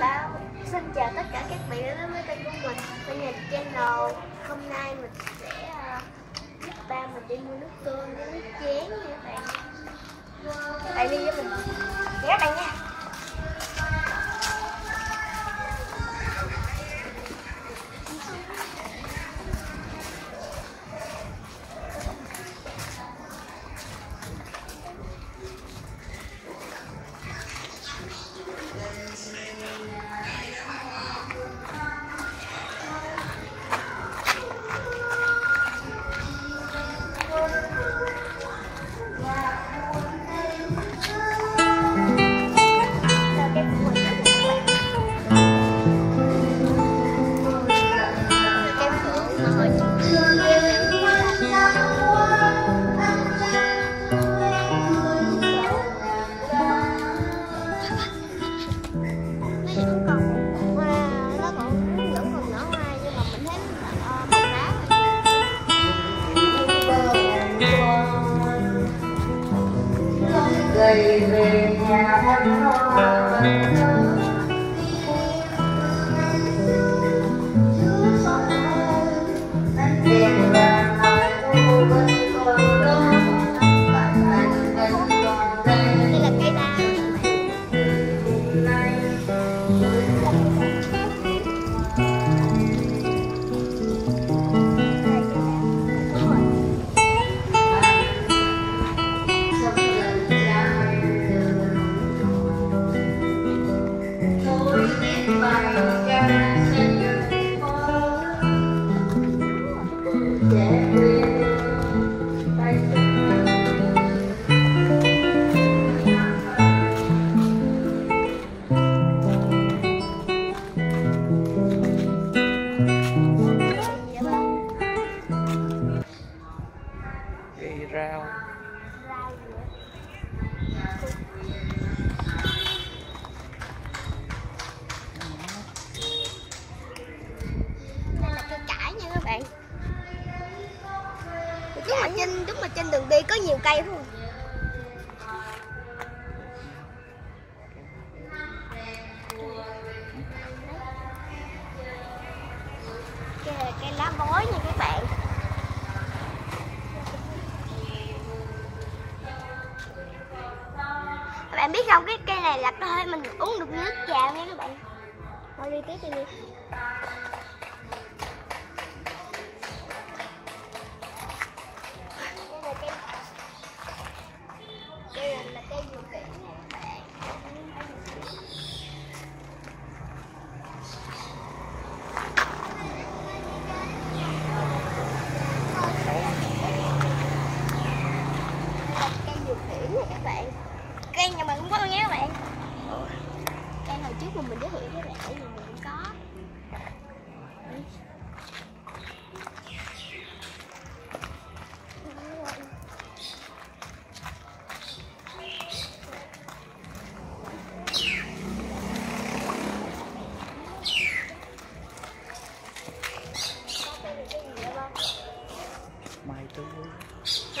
Bảo xin chào tất cả các bạn đến với kênh của mình. Bên nhà channel. Hôm nay mình sẽ uh, giúp ba mình đi mua nước tương với nước chén nha các bạn. Bạn đi với mình. Dạ, Ghé đây nha. Amen. Các cái cây này là có thể mình uống được nước trà nha các bạn. Thôi đi, tiếp đi.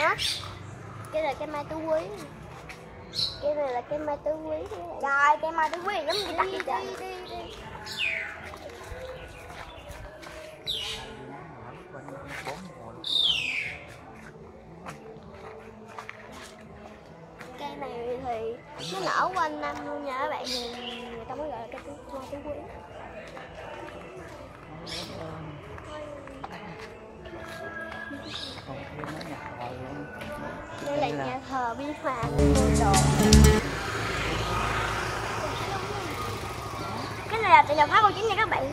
Hả cái này cây mai tứ quý. Cái này là cây mai tứ quý. Trời cây mai tứ quý giống như đi đi đi đi. Luôn. cây này thì nó nở quanh năm luôn nha các bạn. Thì người ta mới gọi là cây mai tứ quý đây là nhà thờ vi phạm đồ cái này là tại nhà phá con chính nha các bạn.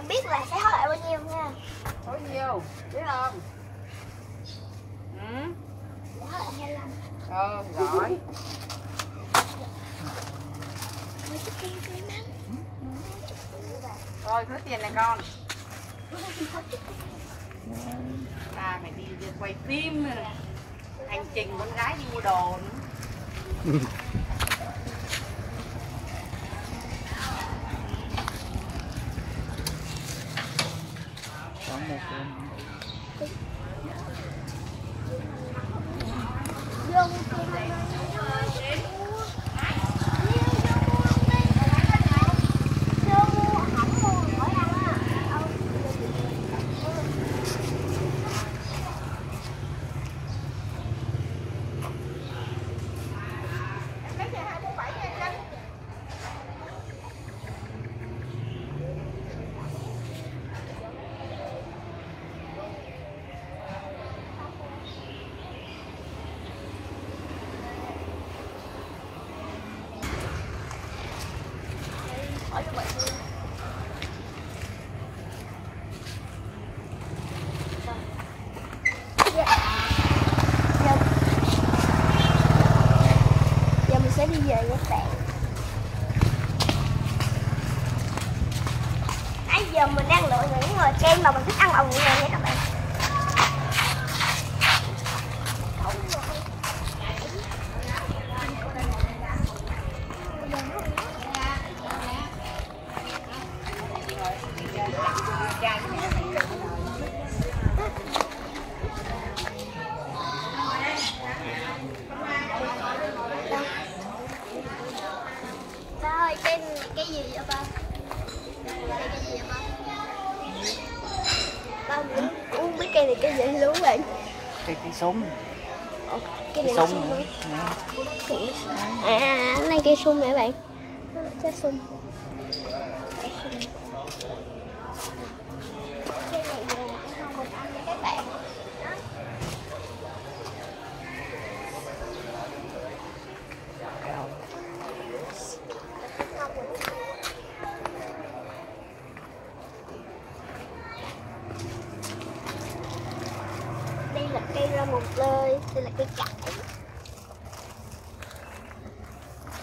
bạn biết là sẽ hỏi lại bao nhiêu nha Có nhiều, biết không? Ừ, hỏi lại 25 ờ, giỏi Rồi, thứ tiền này con Ta phải đi, đi quay phim nữa. Hành trình con gái đi mua đồ nữa. có một bên Vô mua kim ăn Vô mua, không mua, mỗi ăn á hỏi cho bạn Dạ. Giờ, giờ mình sẽ đi về nha các bạn Nãy giờ mình đang lựa những ngồi kem mà mình thích ăn vào những này nha các bạn Ba ơi, cái gì vậy ba? Đây cái gì vậy ba? Ba muốn uống biết cây này cái gì luôn bạn? cái cái súng Ồ, cái cái này là súng. À, này cây sung nè bạn. Cái sung. Cái sung. Cái này là cái hoa mình ăn nha các bạn. Đó. cao Hoa mình ăn. Đây là cây rau mùng tơi, đây.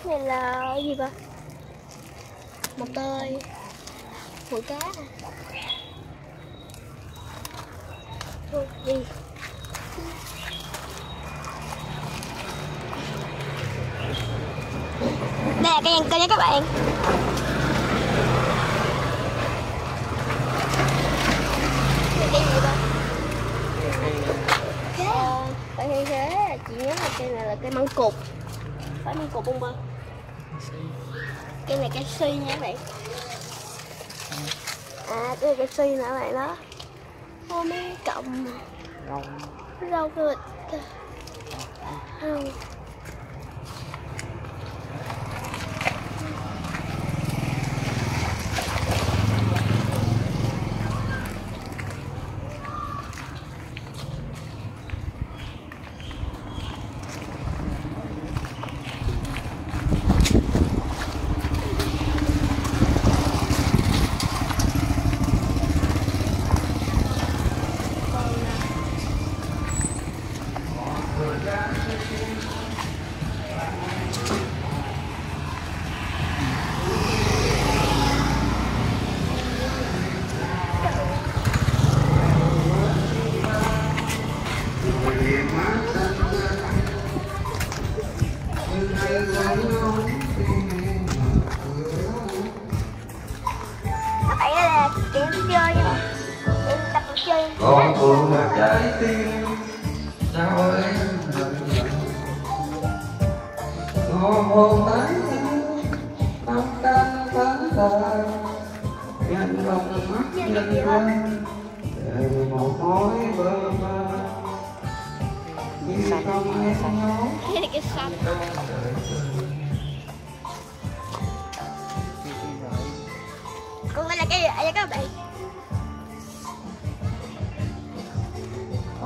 Này là gì vậy Mồng tơi, mũi cá. Thôi đi. Đây là cây ăn cây nha các bạn. Đây cây gì ba? cái Ờ, phải hay thế, chị nhớ này cây măng cụt Phải măng cụt không ba? Cây này cây suy nha các bạn. À, là cây suy nè các bạn đó. Ô, mấy cọng rau. rau cái lịch một trái tim sao em ngõ hồn tái tâm can vấn đời nhân lòng mắt nhân văn để một mối bơ vơ như không em nhớ Đây là cây trong đời cái cái rồi là các bạn?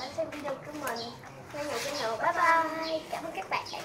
đã xem video của mình. Nghe nhạc kênh Bye bye. Cảm ơn các bạn nha.